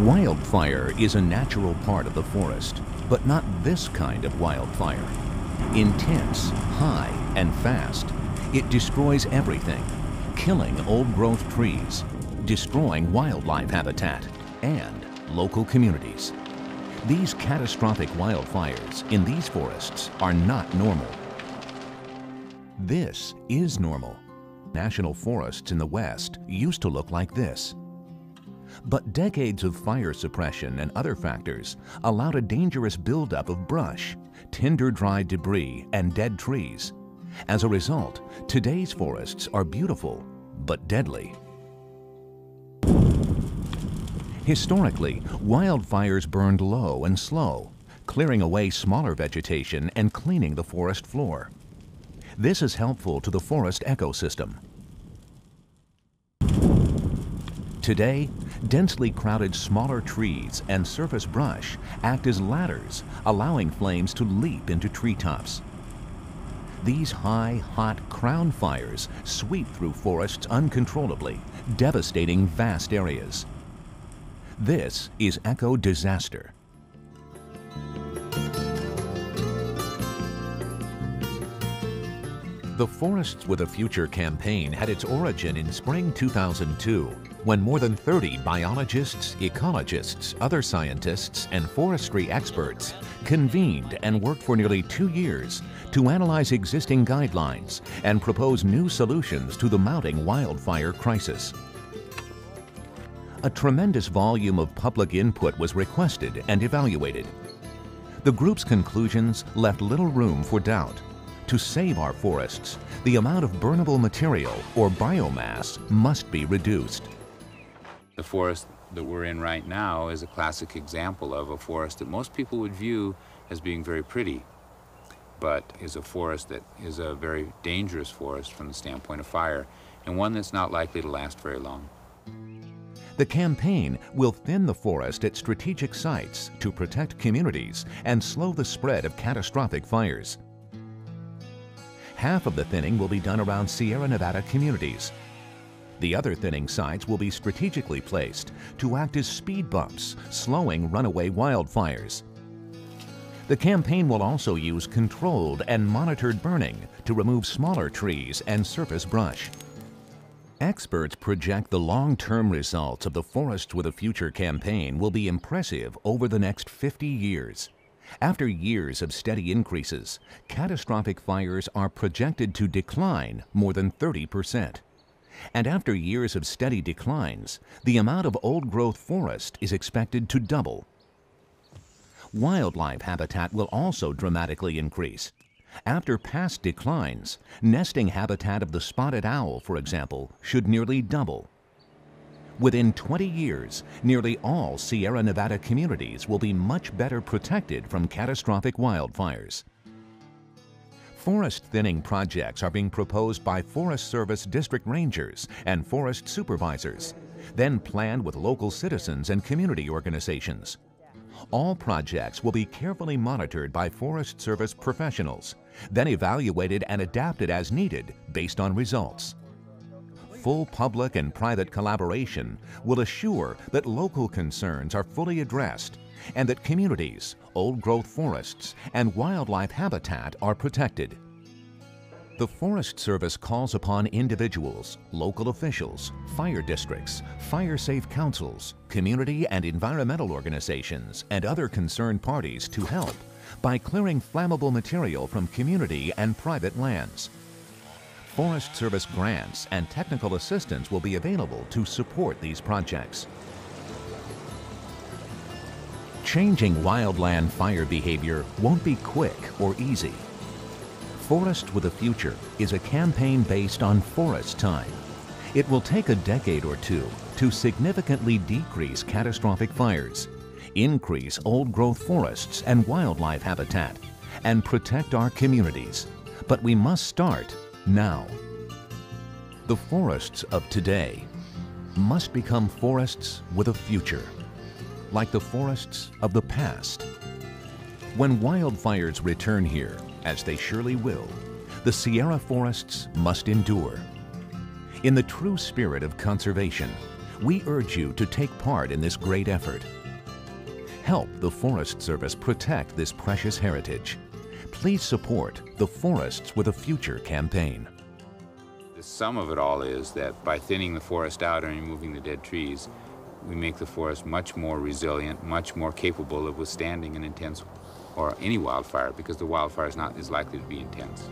Wildfire is a natural part of the forest, but not this kind of wildfire. Intense, high, and fast, it destroys everything, killing old-growth trees, destroying wildlife habitat, and local communities. These catastrophic wildfires in these forests are not normal. This is normal. National forests in the West used to look like this. But decades of fire suppression and other factors allowed a dangerous buildup of brush, tinder-dried debris, and dead trees. As a result, today's forests are beautiful, but deadly. Historically, wildfires burned low and slow, clearing away smaller vegetation and cleaning the forest floor. This is helpful to the forest ecosystem. Today, densely crowded smaller trees and surface brush act as ladders, allowing flames to leap into treetops. These high, hot crown fires sweep through forests uncontrollably, devastating vast areas. This is eco-disaster. The Forests with a Future campaign had its origin in spring 2002 when more than 30 biologists, ecologists, other scientists, and forestry experts convened and worked for nearly two years to analyze existing guidelines and propose new solutions to the mounting wildfire crisis. A tremendous volume of public input was requested and evaluated. The group's conclusions left little room for doubt. To save our forests, the amount of burnable material, or biomass, must be reduced. The forest that we're in right now is a classic example of a forest that most people would view as being very pretty, but is a forest that is a very dangerous forest from the standpoint of fire, and one that's not likely to last very long. The campaign will thin the forest at strategic sites to protect communities and slow the spread of catastrophic fires. Half of the thinning will be done around Sierra Nevada communities. The other thinning sites will be strategically placed to act as speed bumps, slowing runaway wildfires. The campaign will also use controlled and monitored burning to remove smaller trees and surface brush. Experts project the long-term results of the Forests with a Future campaign will be impressive over the next 50 years. After years of steady increases, catastrophic fires are projected to decline more than 30 percent. And after years of steady declines, the amount of old-growth forest is expected to double. Wildlife habitat will also dramatically increase. After past declines, nesting habitat of the spotted owl, for example, should nearly double. Within 20 years, nearly all Sierra Nevada communities will be much better protected from catastrophic wildfires. Forest thinning projects are being proposed by Forest Service district rangers and forest supervisors, then planned with local citizens and community organizations. All projects will be carefully monitored by Forest Service professionals, then evaluated and adapted as needed based on results. Full public and private collaboration will assure that local concerns are fully addressed and that communities, old-growth forests, and wildlife habitat are protected. The Forest Service calls upon individuals, local officials, fire districts, fire safe councils, community and environmental organizations, and other concerned parties to help by clearing flammable material from community and private lands. Forest Service grants and technical assistance will be available to support these projects. Changing wildland fire behavior won't be quick or easy. Forest with a Future is a campaign based on forest time. It will take a decade or two to significantly decrease catastrophic fires, increase old-growth forests and wildlife habitat, and protect our communities. But we must start now. The forests of today must become forests with a future, like the forests of the past. When wildfires return here, as they surely will, the Sierra forests must endure. In the true spirit of conservation, we urge you to take part in this great effort Help the Forest Service protect this precious heritage. Please support the Forests with a Future campaign. The sum of it all is that by thinning the forest out and removing the dead trees, we make the forest much more resilient, much more capable of withstanding an intense or any wildfire because the wildfire is not as likely to be intense.